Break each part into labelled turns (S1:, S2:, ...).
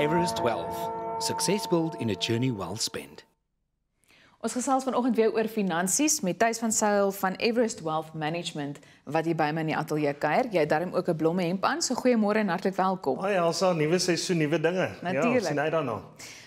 S1: Everest Wealth. Success built in a journey well spent.
S2: Ons gesels vanoggend weer oor finansies met Thys van Sail van Everest Wealth Management wat hier by my in die ateljee kuier. Jy het darm ook 'n blomme hemp aan, so goeiemôre en hartlik welkom.
S3: Ja, ons 'n nuwe seisoen, nuwe dinge.
S2: Natuurlijk.
S3: Ja, sien uit daarna.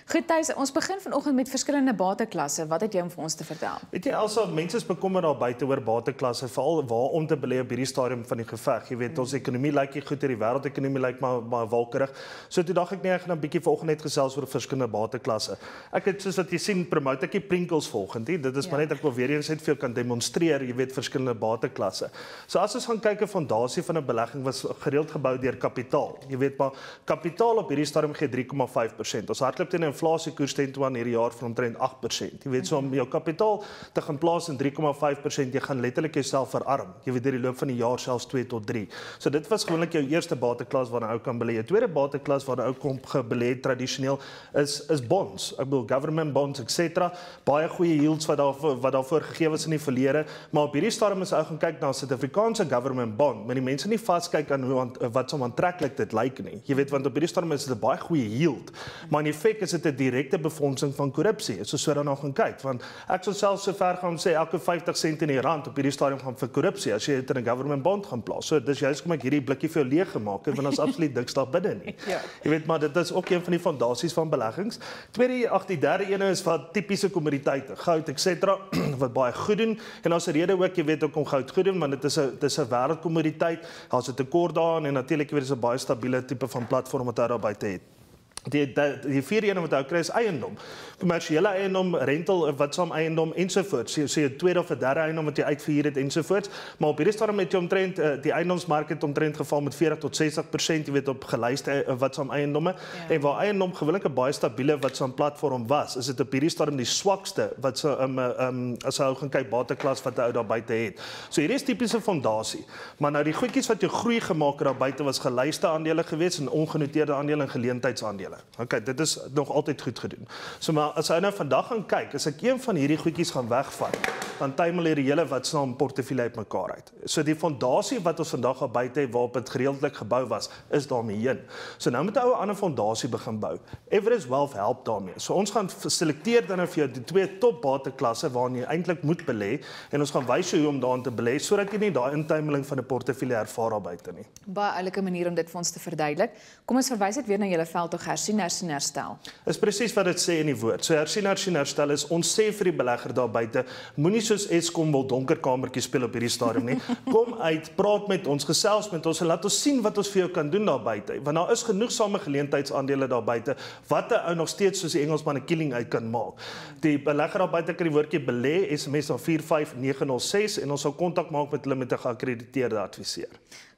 S2: Goed Thys, ons begin vanoggend met verskillende bateklasse. Wat het jy om vir ons te vertel?
S3: Weet jy, alsa mense is bekommerd daar buite oor bateklasse, veral waar om te belê op hierdie stadium van die geveg. Jy weet, ons ekonomie lyk nie goed, die wêreldekonomie lyk maar maar wolkerig. So toe dink ek nee, ek gaan 'n bietjie vanoggend net gesels oor verskillende bateklasse. Ek het soos wat jy sien, promote ek die prinkels volgend, hè. Dit is maar
S2: Ja.
S3: net ek wil weer eens net vir jou kan demonstreer, jy weet, verskillende bateklasse. So as ons gaan kyk 'n fondasie van 'n belegging was gereeld gebou deur kapitaal. Jy weet maar kapitaal op hierdie stadium gee 3,5%. Ons hardloop teen 'n inflasiekoers teen toe aan hierdie jaar van omtrent 8%. Jy weet so om jou kapitaal te gaan plaas in 3,5%, jy gaan letterlik jouself verarm. Jy weet deur die loop van die jaar selfs 2 tot 3. So dit was gewoonlik jou eerste bateklas waarna ou kan belê. Jou tweede bateklas waarna ou kom gebelê tradisioneel is is bonds. Ek bedoel government bonds etc. Baie goeie yields wat daar wat daarvoor gegee was in die verlede, maar op hierdie stadium is ou gaan kyk na Suid-Afrikaanse government bond, maar die mense nie vaskyk aan hoe wat so aantreklik dit lyk nie. Jy weet want op hierdie stadium is dit 'n baie goeie yield, maar in effek is dit 'n direkte befondsing van korrupsie. Ons so daarna gaan kyk, want ek sou self so ver gaan sê elke 50 sent in die rand op hierdie stadium gaan vir korrupsie as jy dit in 'n government bond gaan plaas. So dis juist kom ek hierdie blikkie vir jou leeg gemaak het want ons absoluut niks daar binne nie.
S2: Ja.
S3: Jy weet maar dit is ook een van die fondasies van beleggings. Tweede ag die derde ene is wat tipiese kommoditeite, goud etc wat baie goed doen en daar's 'n rede ook jy weet hoekom goud goed doen want dit is 'n dit is 'n wêreldkommoditeit. Daar's 'n tekort daarin en natuurlik jy weet dis 'n baie stabiele tipe van platform wat hy daar buite het. Die die, vierde ene wat hy kry is eiendom. Kommersiële eiendom, rental, wat saam eiendom ensovoorts. So, so 'n tweede of 'n derde eiendom wat jy uitverhuur het ensovoorts. Maar op hierdie stadium het jy omtrent uh, die eiendomsmark het omtrent geval met 40 tot 60% jy weet op gelyste uh, wat saam eiendomme
S2: Ja.
S3: en waar eiendom gewoonlik 'n baie stabiele wat saam platform was, is dit op hierdie stadium die swakste wat so um, um, as jy gaan kyk bateklas wat 'n ou daar buite het. So hierdie is tipiese fondasie. Maar nou die goedjies wat jou groei gemaak het daar buite was gelyste aandele gewees en ongenoteerde aandele en geleentheidsaandele. Okay, dit is nog altyd goed gedoen. So maar as jy nou vandag gaan kyk, as ek een van hierdie goedjies gaan wegvat, dan tuimel hier die hele wat saam portefeulje uitmekaar uit. So die fondasie wat ons vandag daar buite het waarop dit gereeldelik gebou was, is daarmee heen. So nou moet 'n ou 'n ander fondasie begin bou. Everest Wealth help daarmee. So ons gaan selekteer dan nou vir jou die twee top bateklasse waarin jy eintlik moet belê en ons gaan wys hoe om daarin te belê sodat jy nie daai intuimeling van 'n portefeulje ervaar daar buite nie.
S2: Baie oulike manier om dit vir ons te verduidelik. Kom ons verwys dit weer na julle veld tog hersien, hersien, herstel.
S3: Is presies wat dit sê in die woord. So hersien hersien herstel is ons sê vir die belegger daar buite, moenie soos Eskom wil donker kamertjies speel op hierdie stadium nie. Kom uit, praat met ons, gesels met ons en laat ons sien wat ons vir jou kan doen daar buite. Want daar is genoegsame geleentheidsaandele daar buite wat 'n ou nog steeds soos die Engelsman 'n killing uit kan maak. Die belegger daar buite kan die woordjie belê SMS na 45906 en ons sal kontak maak met hulle met 'n geakkrediteerde adviseur.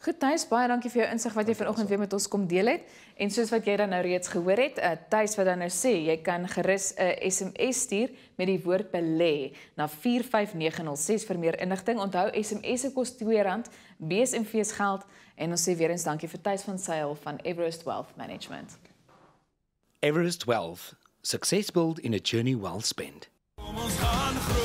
S2: Goed Thys, baie dankie vir jou insig wat jy vanoggend weer met ons kom deel het. En soos wat jy dan nou reeds gehoor het, uh, Thys wat dan nou sê, jy kan gerus 'n uh, SMS stuur met die woord belê na 45906 vir meer inligting. Onthou SMS se kos R2, BSMV se geld en ons sê weer eens dankie vir Thys van Sail van Everest Wealth Management.
S1: Everest Wealth. Success built in a journey well spent.
S4: Kom ons gaan groei.